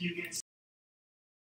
you get